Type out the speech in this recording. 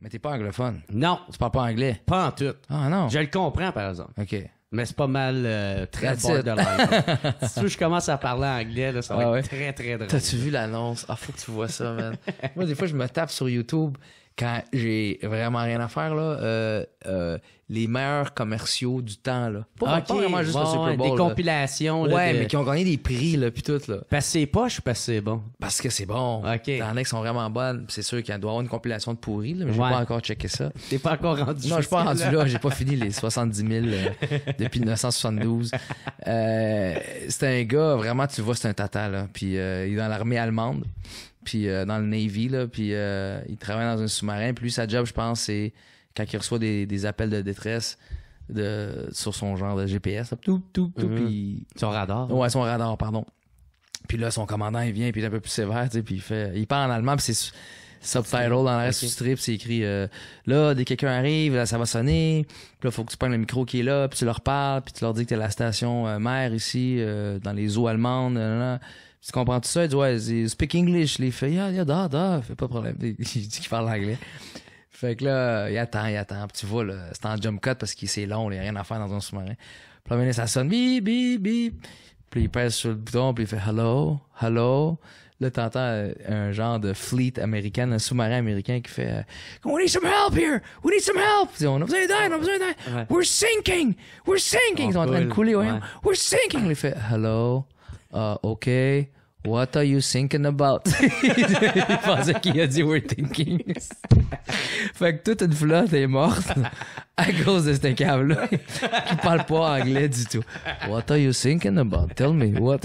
Mais t'es pas anglophone. Non, Tu parles pas anglais. pas en tout. Ah non. Je le comprends, par exemple. OK. Mais c'est pas mal euh, très borderline. si tu veux, je commence à parler anglais, là, ça va Ah être ouais. très, très drôle. T'as-tu vu l'annonce? Ah, faut que tu vois ça, man. Moi, des fois, je me tape sur YouTube quand j'ai vraiment rien à faire, là. euh, euh, les meilleurs commerciaux du temps, là. Pas, pas vraiment juste bon, le Super ouais, Bowl. Des là. compilations. là, Ouais, de- mais qui ont gagné des prix, là, puis tout, là. Parce que c'est poche ou parce que c'est bon? Parce que c'est bon. Ok. Il y en a qui sont vraiment bonnes. C'est sûr qu'il doit y avoir une compilation de pourris, là, mais j'ai pas encore checké ça. T'es pas encore rendu Non, je suis pas rendu là. J'ai pas fini les 70 000 euh, depuis 1972. Euh, c'est un gars, vraiment, tu vois, c'est un tata, là. Puis euh, il est dans l'armée allemande, puis euh, dans le Navy, là. Puis euh, il travaille dans un sous-marin. Puis lui, sa job, je pense, c'est quand il reçoit des, des appels de détresse de, sur son genre de GPS, tout, tout, tout, puis Son radar. Ouais, son radar, pardon. Puis là, son commandant, il vient, puis il est un peu plus sévère, tu sais, puis il fait... Il parle en allemand, puis c'est su- subtitle dans la reste Ok. du strip, c'est écrit euh, Là, dès que quelqu'un arrive, là, ça va sonner, puis là, faut que tu prennes le micro qui est là, puis tu leur parles, puis tu leur dis que t'es la station euh, mère ici, euh, dans les eaux allemandes, là, là, tu comprends tout ça? Il dit, ouais, speak English. Il fait, yeah, yeah, da, da, fait pas de problème. Il dit qu'il parle anglais. Fait que là, il attend, il attend. Puis tu vois, là, c'est en jump cut parce que c'est long, il n'y a rien à faire dans un sous-marin. Puis là, ça sonne, bip, bip, bip. Puis il pèse sur le bouton, puis il fait hello, hello. Là, t'entends euh, un genre de fleet américain, un sous-marin américain qui fait euh, We need some help here! We need some help! Puis on a besoin d'aide, on a besoin d'aide! Ouais. We're sinking! We're sinking! On Ils sont en train de coule, couler, ouais. We're sinking! Il fait hello, uh, okay. What are you thinking about? il pensait qu'il a dit we're thinking. fait que toute une flotte est morte à cause de ce câble-là qui parle pas anglais du tout. What are you thinking about? Tell me what?